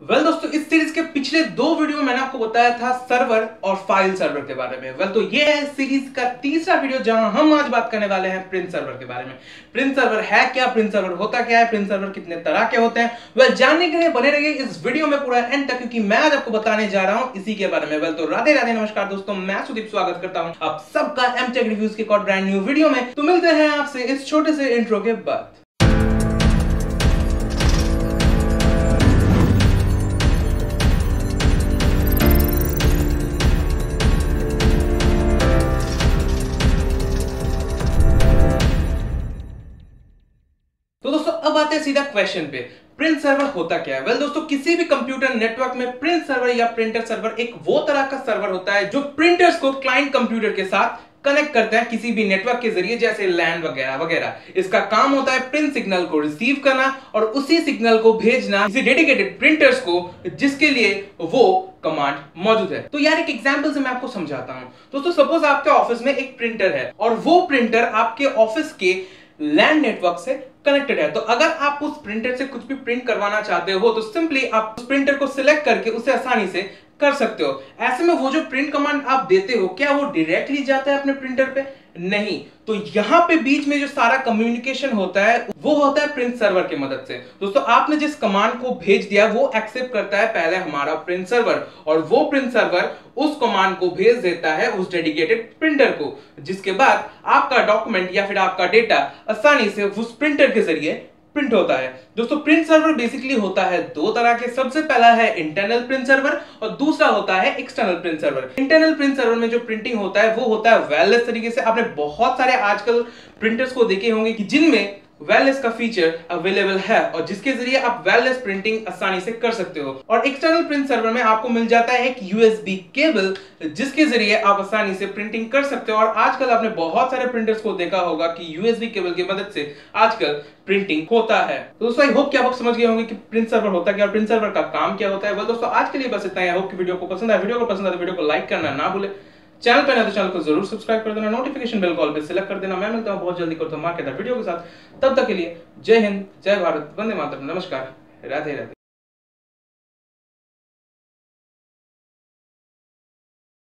Well well, दोस्तों इस series के पिछले दो वीडियो में मैंने आपको बताया था सर्वर और फ़ाइल सर्वर के बारे में। वेल well, तो ये है सीरीज़ का तीसरा वीडियो जहाँ हम आज बात करने वाले हैं प्रिंट सर्वर के बारे में। प्रिंट सर्वर है क्या? प्रिंट सर्वर होता क्या है? प्रिंट सर्वर कितने तरह के होते हैं? वेल well, जानने के लिए बने रहिए इस वीडियो में पूरा एंड तक क्योंकि मैं आज आपको बताने जा रहा हूँ इसी के बारे में। वेल तो राधे राधे नमस्कार दोस्तों मैं सुदीप स्वागत करता हूँ आप सबका एम टेक रिव्यूज़ के ब्रांड न्यू वीडियो में। तो मिलते हैं आपसे इस छोटे से इंट्रो के बाद। अब आते हैं सीधा क्वेश्चन पे। प्रिंट सर्वर होता क्या है? वेल well, दोस्तों किसी भी कंप्यूटर नेटवर्क में प्रिंट सर्वर या प्रिंटर सर्वर एक वो तरह का सर्वर होता है जो प्रिंटर्स को क्लाइंट कंप्यूटर के साथ कनेक्ट करते हैं किसी भी नेटवर्क के ज़रिए जैसे लैंड वगैरह वगैरह। इसका काम होता है प्रिंट सिग्नल को रिसीव करना और उसी सिग्नल को भेजना किसी डेडिकेटेड प्रिंटर्स को जिसके लिए वो कमांड मौजूद है। तो यार एक एग्जांपल से मैं आपको समझाता हूँ। दोस्तों सपोज़ आपके ऑफ़िस में एक प्रिंटर है और वो प्रिंटर आपके ऑफ़िस के लैंड नेटवर्क से कनेक्टेड है। तो अगर आप उस प्रिंटर से कुछ भी प्रिंट करवाना चाहते हो तो सिंपली आप उस प्रिंटर को सिलेक्ट करके उसे आसानी से कर सकते हो। ऐसे में वो जो प्रिंट कमांड आप देते हो, क्या वो डायरेक्टली जाता है अपने प्रिंटर पे? नहीं। तो यहाँ पे बीच में जो सारा कम्युनिकेशन होता है, वो होता है प्रिंट सर्वर की मदद से। दोस्तों, आपने जिस कमांड को भेज दिया, वो एक्सेप्ट करता है पहले हमारा प्रिंट सर्वर और वो प्रिंट सर्वर उस कमांड को भेज देता है उस डेडिकेटेड प्रिंटर को, जिसके बाद आपका डॉक्यूमेंट या फिर आपका डेटा आसानी से उस प्रिंटर के ज़रिए प्रिंट होता है। दोस्तों प्रिंट सर्वर बेसिकली होता है दो तरह के। सबसे पहला है इंटरनल प्रिंट सर्वर और दूसरा होता है external print server internal print server में जो प्रिंटिंग होता है, वो होता है वेललेस तरीके से। आपने बहुत सारे आजकल प्रिंटर्स को देखे होंगे कि जिनमें वेललेस का फीचर अवेलेबल है और जिसके ज़रिए आप वेललेस प्रिंटिंग आसानी से कर सकते हो। और एक्सटर्नल प्रिंट सर्वर में आपको मिल जाता है एक यूएसबी केबल जिसके ज़रिए आप आसानी से प्रिंटिंग कर सकते हो। और आजकल आपने बहुत सारे प्रिंटर्स को देखा होगा कि यूएसबी केबल की मदद से आजकल प्रिंटिंग होता है। तो दोस्तों आई होप कि आप समझ गए होंगे कि प्रिंट सर्वर होता क्या और प्रिंट सर्वर का काम क्या होता है। Well, दोस्तों आज के लिए बस इतना ही। होप कि वीडियो को पसंद आया। वीडियो को पसंद आया तो वीडियो को लाइक करना ना भूले। चैनल पर तो चैनल को ज़रूर सब्सक्राइब कर देना नोटिफिकेशन बेल कॉल पे सिलेक्ट कर देना। मैं मिलता हूँ बहुत जल्दी करता हूँ मार्केट वीडियो के साथ। तब तक के लिए जय हिंद, जय भारत, वंदे मातरम। नमस्कार। राधे राधे।